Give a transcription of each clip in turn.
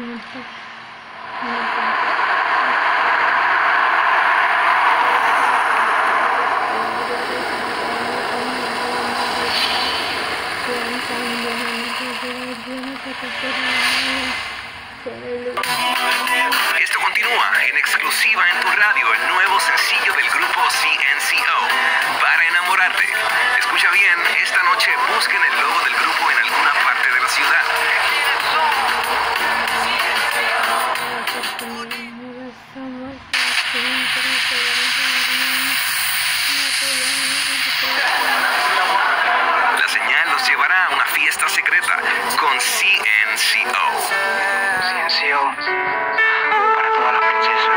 Esto continúa en exclusiva en tu radio, el nuevo sencillo del grupo CNCO, Para enamorarte. Escucha bien, esta noche busquen el logo del grupo en alguna parte ciudad. La señal los llevará a una fiesta secreta con CNCO. CNCO para todas las princesas.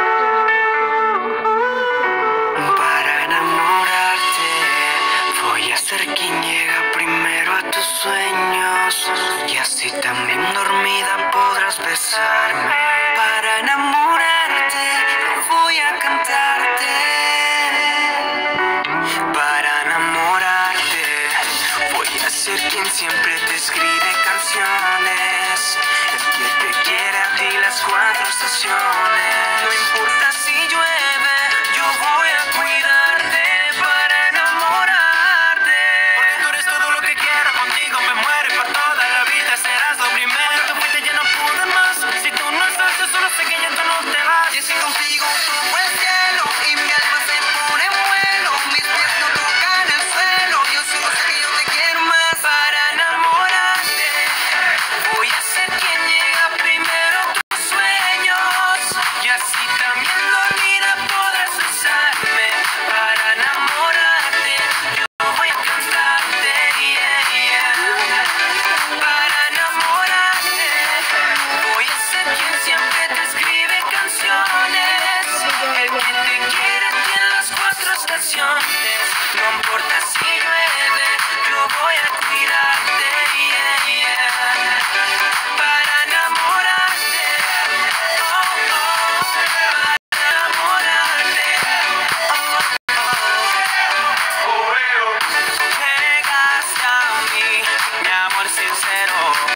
Para enamorarte, voy a ser quien llega primero a tus sueños. También dormida podrás besarme. Para enamorarte, voy a cantarte. Para enamorarte, voy a ser quien siempre te escribe canciones. El que te quiere a ti las cuatro estaciones.